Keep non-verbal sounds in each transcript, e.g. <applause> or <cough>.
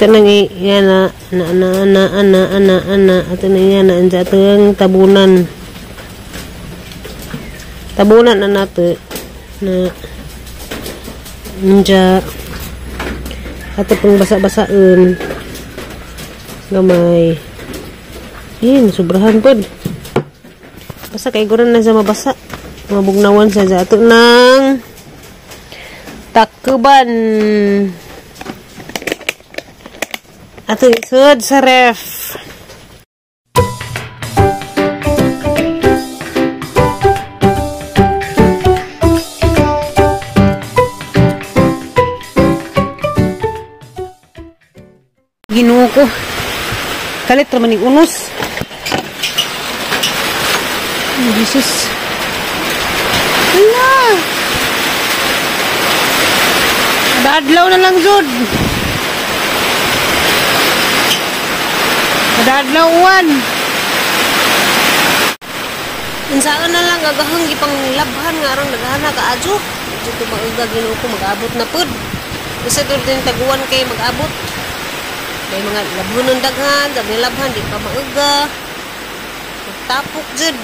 Ito nang yan na na na na ana ana ana ito na yan na anja ito ang tabunan. Tabunan na nato na anja ato pang basa-basaan gamay. Yan, sobrahan pod. Basta kay guran na sa mabasa. Mabugnawan sa ato ng takuban. Ato isod sa ref. Ginuo ko. Kalit raman ni unos. Oh, Jesus. Hala! Dadlaw na lang, Jod. Dadlawan. Unsaan na lang agahang ipang labhan nga aron naghana ka adyo. Dito maaga Ginoo ko mag-abot na pud. Kasi doon din taguan kay mag-abot. May mga labhon daghan, dami labhan di pa maaga. Magtapok jud.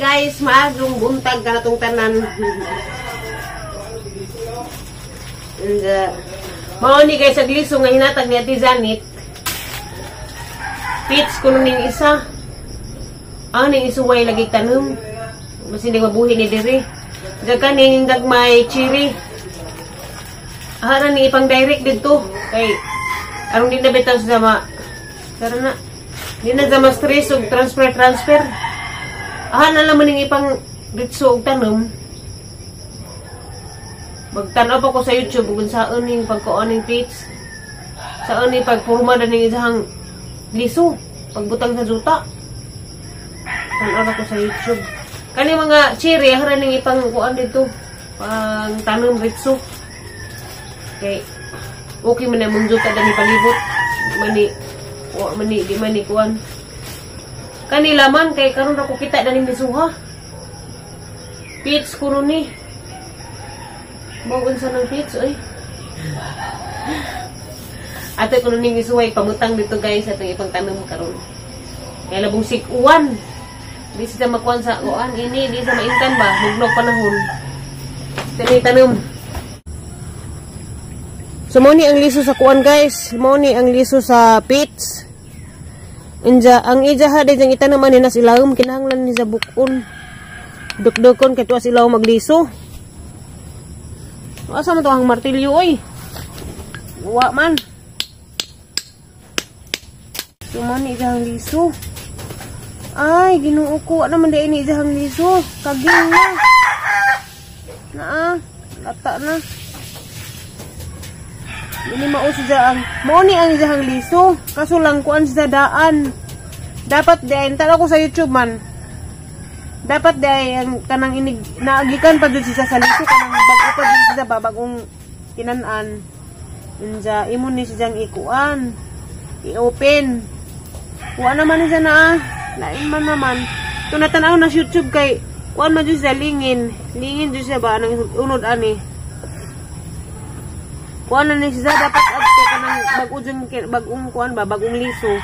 Guys, maagong buntag ka natong tanan. And uh, mao ni guys agliso nga hinatag ni Ate Zanit. Pits kuno ning isa. Ah, ning isuway lagi tanom. Mas hindi mabuhi ni diri. Daga ning gagmay chiri. Ah, ni ipang direct dito. Kay aron din na bitaw sa ma. Tara na. Di na sa mas stress og transfer Ah, na naman yung ipang ditso og tanom. Magtanaw pa ko sa YouTube kung saan yung pagkuon ng pits. Saan yung pagpurma na ng isang liso. Pagbutang sa juta. Tanaw na ko sa YouTube. Kani mga cherry, hara ng ipang kuan dito. Pang tanom ritso. Okay. Okay man na mong juta dani palibot. Mani, mani, di mani kuan kanila man kay karon ako kita daling misuha pits kuno ni. Bawon sa ng pits oy. Ato kuno ning misuhay pamutang dito guys atong ipang tanom karon. Kay labong sikuan di sila makuan sa kuan ini di sa maintan ba? Muglog panahon dili tanom So mo ni ang liso sa kuan guys, mo ni ang liso sa pits. Inja, ang ijaha din ang itanaman ni nas ilawom, kinahanglan ni sa bukon. Dukdukon kay tuwa silaw magliso. Asa man to ang martilyo oy? Wa man. Suman ijahang liso. Ay, ginoo ko. Ano man din ni ijahang liso? Kaging na. Naa, lata na. Ini mauso dyan. Mao ni ang ijahang liso. Kaso lang kuan sa daan. Dapat din, tala ko sa YouTube man. Dapat din, ang kanang inig, naagikan pa siya sa liso. Kanang bago pa dun siya babagong kinanan. Inja, imo ni siyang ikuan. I-open. Kuha naman siya na ah. Lain man naman. Ito natanaw na sa YouTube kay kuan man siya lingin. Lingin dun siya ba? Nang unod ani. Kuan na ni siya dapat adto kanang bag-o dyan bagong kuan ba bagong liso.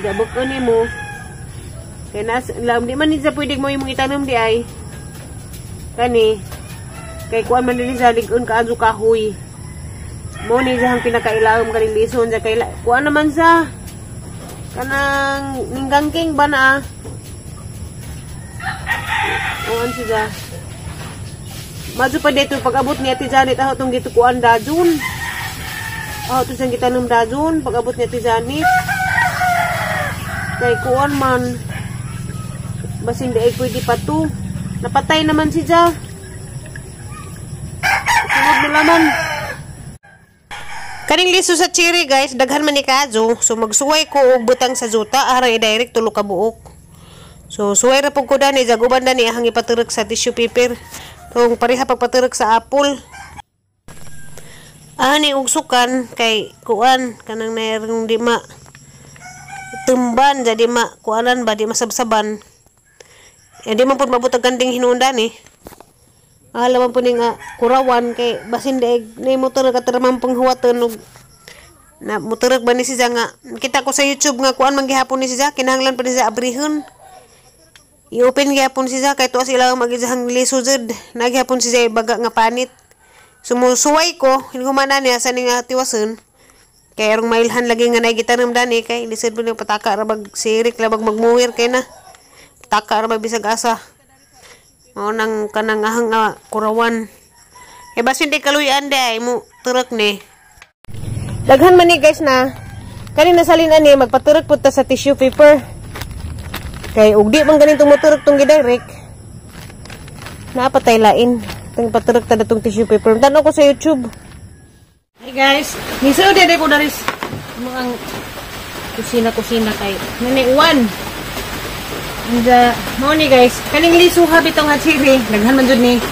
Gabok ko nimo kay nas lam di man ni siya pwede mo imong itanom di ay. Kani. Kay kuan man ni siya ligon ka adto kahoy mo ni siya ang pinakailawom kaning liso niya kay kuan naman sa kanang ninggangking ba na? Kuan siya Madyo pa dito pag-abot ni Ate Janet aho tong dito kuan dajun. Aho to siyang gitanong dajun pag-abot ni Ate Janet. Kay kuan man basing daig pwede pa to. Napatay naman si Ja. Sunod na laman. Kaning liso sa cherry guys, daghan man ni kadyo. So magsuway ko og butang sa juta aron i-direct tulo ka buok. So, suway ra pug ko dani, jaguban dani ahang ipaturok sa tissue paper. Tong pareha pagpaturok sa apple. Ani og sukan kay kuan kanang nairong di ma tumban jadi ma kuanan ba di masabsaban. Eh di man pud mabutag kanding hinundan eh. Alam man nga kurawan kay basin daig ni motor ka taramang panghuwaton og na motorek ba ni siya nga kita ko sa YouTube nga kuan man gihapon ni siya kinahanglan pa ni siya abrihon i-open gihapon siya kay tuwa sila magizahang liso jud naghapon siya baga nga panit. Sumusuway ko. Hinumana niya sa nga tiwason kay arong mailhan lagi nga nagitanam dani. Kay lisod mo pataka ra bag sirik la bag magmuwir kay na. Pataka ra bisag asa. Mao nang kanang ahang nga kurawan. Kay basin di kaluyan day mo turok ni. Daghan man ni guys na kanina salin ani magpaturok pud ta sa tissue paper kay ug di man ganito moturok tong gidirect napatay lain Tang paturok ta datong tissue paper. Tanaw ko sa YouTube. Hey guys, nisuod din ko daris mga kusina-kusina kay nani uwan. And uh, mo ni guys, kaning liso habit tong hatsiri, daghan man jud ni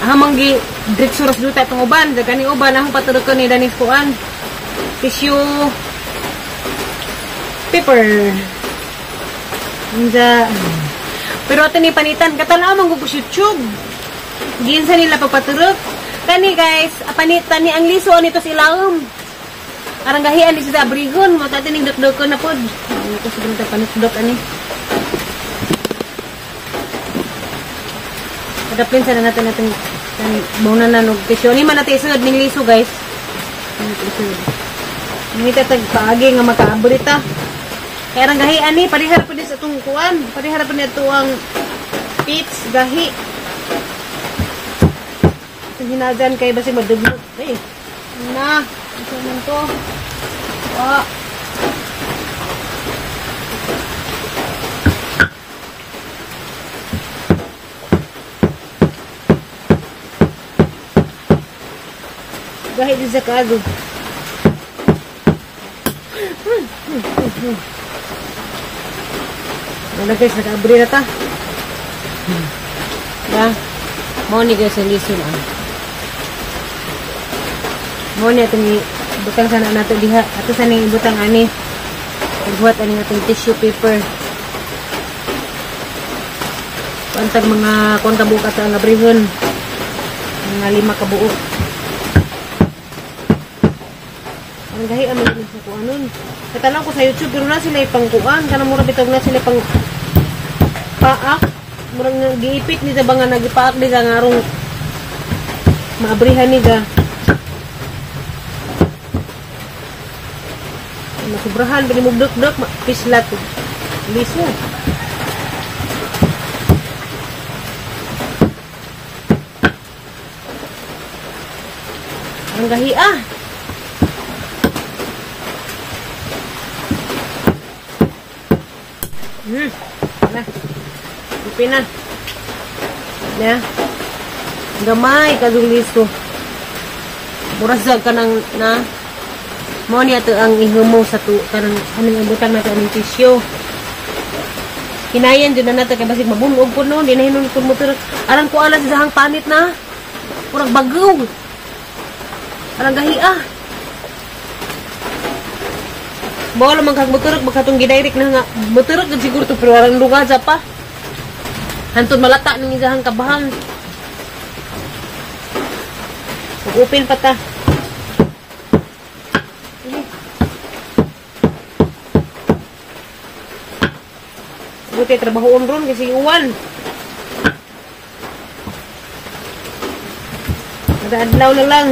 ahamang gi diretso ras duta tong uban, kani uban ang paturok ko ni danis kuan. Tissue paper. Uh, pero ato ni panitan katanaw man gug YouTube. Ginsa nila pagpaturok. Kani guys, apanit tani ang liso nito sa ilawom. Arang gahian di sa abrigon, mo tati ning dok na pod. Ano ko siguro ta panutdok ani. Kadapin sa natin natin bona na nog tisyo ni man natin sud ning liso guys. Ano. Ni tatag paagi nga makaabrita. Kaya arang gahian ni parihar pa sa tong kuan, parihar pa ni ang pits gahi hinagan kay basi maduglot. Eh. Na, isa man to. Ah. Gahit din sa kago. Wala guys, nakaabri na ta. Ya. Mau ni guys, ang lisun ah. Mo ni atong butang sana nato diha. Ato sa ning butang ani. Pagbuhat ani atong tissue paper. Pantag mga konta buka sa nga brihon. Mga lima ka buok. Ang gahi ang mga sa kuanon. Katanaw ko sa YouTube pero na sila ipang kuan. Kana mura bitog na sila pang paak. Murang giipit ni sa banga nagipaak di sa ngarong maabrihan ni ga. Masubrahan, binimugdok-dok, pislat. Liso. Ang gahi ah. Hmm. Na. Ipi na. Ya. Gamay kadulis ko. Murasag ka ng na mo niya to ang ihumo sa tu kanang anong ibutang nato ang tissue kinayan dyan na nato kay basig mabunog ko no di na hinon ko motor alang ko alas sa hang panit na kurang bagaw alang gahi ah Bawal man kag motorok magkatong gidirect na nga motorok gud siguro to pero arang lugaza pa Hantod malata ning isahang kabahan Mag-open pa ta. Buti trabaho ron kasi uwan. Nag-adlaw na lang.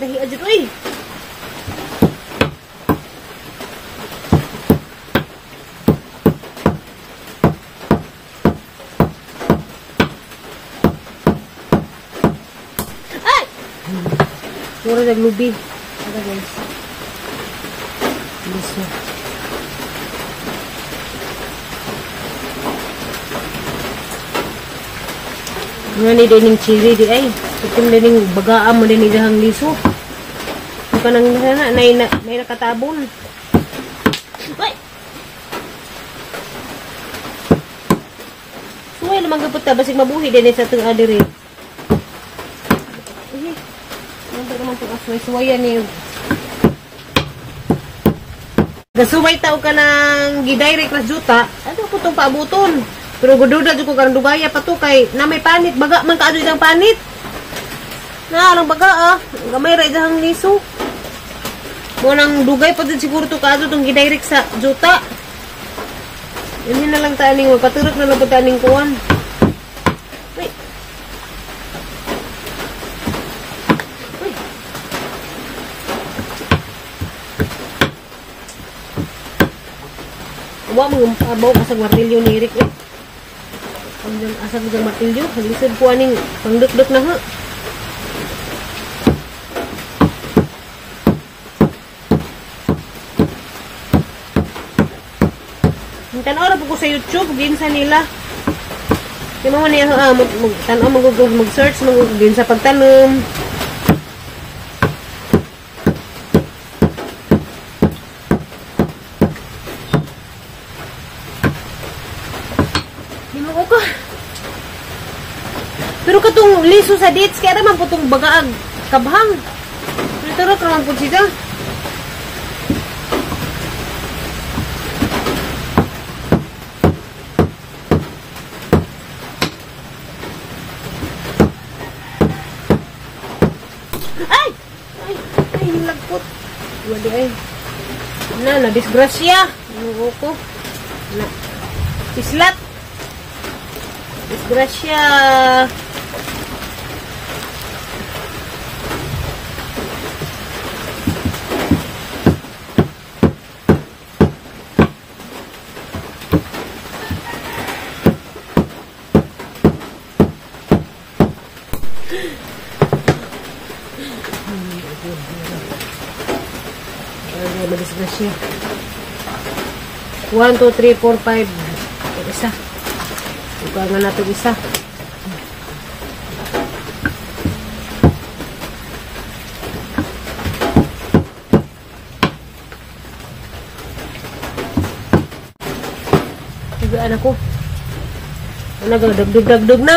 Karagahi aja uy. Ay! Mura naglubi. Ada guys. Liso. Nga ni dining chili di ay. Itim dining bagaan mo din idahang liso. Yung kanang na, nay, na, nay nakatabon. Ay! Suway naman kapot ta, basig mabuhi din sa itong adiri. Ay, ano naman itong asway? Suwayan niyo. Gasuway tao ka ng gidirect na juta, ano ko itong paabuton? Pero gududa ko karang dugaya pa to kay na may panit, baga man kaado ang panit. Na, alang baga ah, gamay ra idahang liso. Mo nang dugay pa din siguro to kaado tong gidirect sa juta. Ini na lang taning magpaturok na lang taning kuwan. Uy. Uy. Wa mo abaw asag martilyo ni Eric eh. Ang asag ng martilyo, halisod ko aning pangdukduk na ha. Tanaw po ko sa YouTube, ginsa nila. Yung mga niya, ah, mag, mag, tanaw, mag, mag, mag-search, mag, ginsa pagtanom. Mo ko. Pero katong liso sa dates, kaya naman po itong bagaag kabhang. Pero taro, naman po siya. Ay! Ay! Ay, lagpot. Wali ay. Na, na-disgrasya. Ano ko? Na. Islat. Disgrasya. Ay, madisgrasya. 1, 2, 3, 4, 5. Ito isa. Ito nga natin isa. Tigaan ako. Ano ga, dagdug-dagdug na.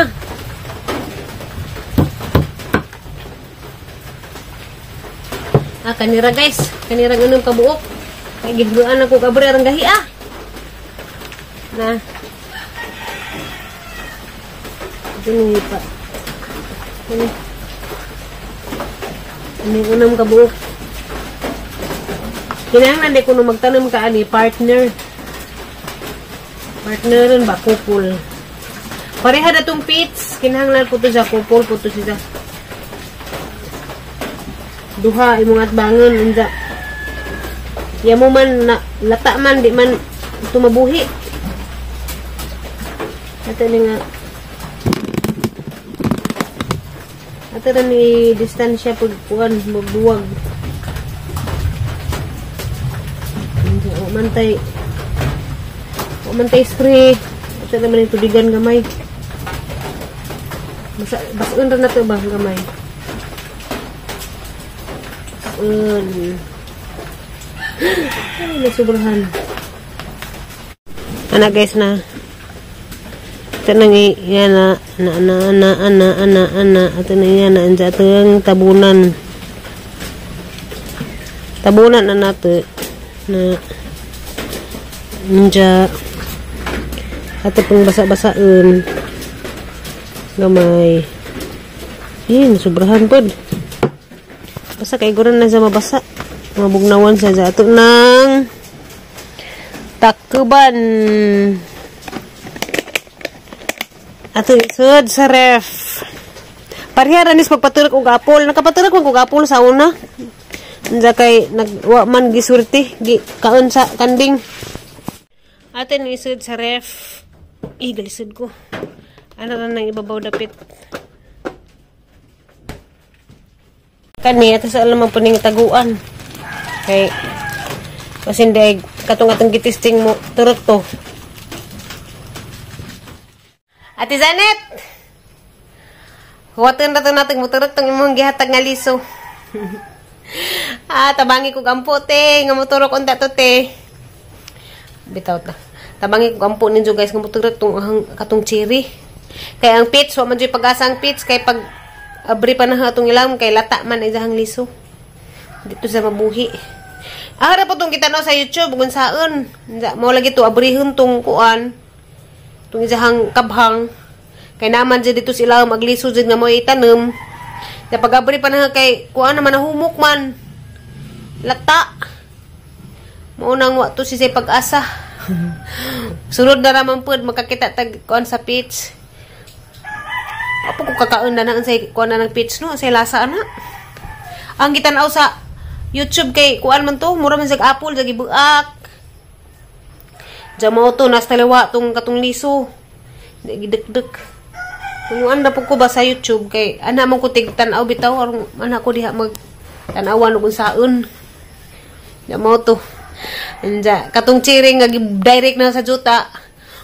Ah, kanira guys. Kanira ganun kabuok. Kaya gidluan ako kabre arang gahi ah. Na. Ganun pa. Ini. Ini unang kabuok. Kinahanglan di ko no magtanom ka ani partner. Partneran ba couple. Pareha na tong pits. Kinahanglan po to sa couple po to siya duha imong at bangon unja ya mo man na lata man di man tumabuhi ato ni nga ato na ni distansya pag kuan magbuwag unja o mantay o mantay spray ato naman yung tubigan gamay basa basun ra na to ba gamay. Ay, nasubrahan. Ana guys na. Ito na nga, yan na, na, na, na, ana, ito na yan na, ito yung tabunan. Tabunan na nato, na, nja, ito pong basa-basaan, gamay. Yan, sobrahan po. Basta kay guran na sa mabasa. Mabugnawan sa ato ng takuban. Ato isod sa ref. Pariharan is pagpaturak og apol. Nakapaturak man og apol sa una. Unsa kay nagwa man gisurti gi kaon sa kanding. Atin isod sa ref. Galisod ko. Ano na nang ibabaw dapit. Kani, ito sa alam po ning taguan. Kay, kasi hindi, katong atong gitisting mo, turot to. Ate Zanet! Huwatan na ito natin, muturot tong imong gihatag nga liso. <laughs> ah, tabangi ko gampo, te. Nga muturok unta to, te. Bitaw ta. Tabangi ko gampo ninyo, guys. Nga muturok tong ahang katong cherry. Kaya ang pits, wa man dyan pag-asa ang pits. Kaya pag abri pa na atong ilam, kay lata man izahang liso. Dito sa mabuhi. Na po itong kita no sa YouTube, kung saan. Mo lagi to abrihon tong kuan. Tong izahang kabhang. Kay naman dyan dito sila magliso dyan nga mo itanom. Na pag-abri pa na kay kuan naman nahumok man. Lata. Maunang wa to si say pag-asa. <laughs> Sunod na naman po, makakita tag kuan sa pitch. Apo ko kakaon na na say kuan na ng pitch no, say lasa ana. Ang gitanaw sa YouTube kay kuan man to, mura man sa apple, sa gibuak. Jamo nas taliwa tong katong liso. Gidek-dek. Kung anda po ko ba sa YouTube kay ana man ko tig tanaw bitaw aron ana ko diha mag tanawan ug saon. Jamo to. Anja, katong chiring nga direct na sa juta.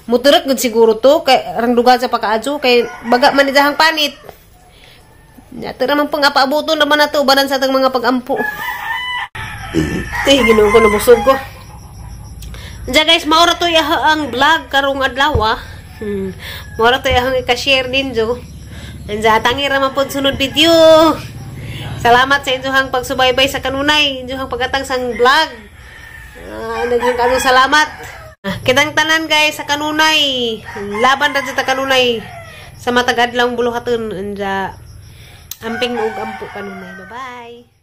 Muturot gud siguro to kay arang duga sa pakaadyo kay baga man panit. Ya, tira man pang apaabuto naman na to banan sa atang mga pagampo. Eh, ginoo ko nabusog ko. Diyan guys, maura to ang vlog karong adlaw ah. Hmm. Maura to yahang ika-share din jo. Diyan, tangi raman po sunod video. Salamat sa inyohang pagsubaybay sa kanunay. Inyohang pagkatang sang vlog. Ah, naghang salamat. Ah, kitang tanan guys sa kanunay. Laban ra sa kanunay. Sa matagad lang buluhaton. Anja, amping ug ampo kanunay. Bye-bye.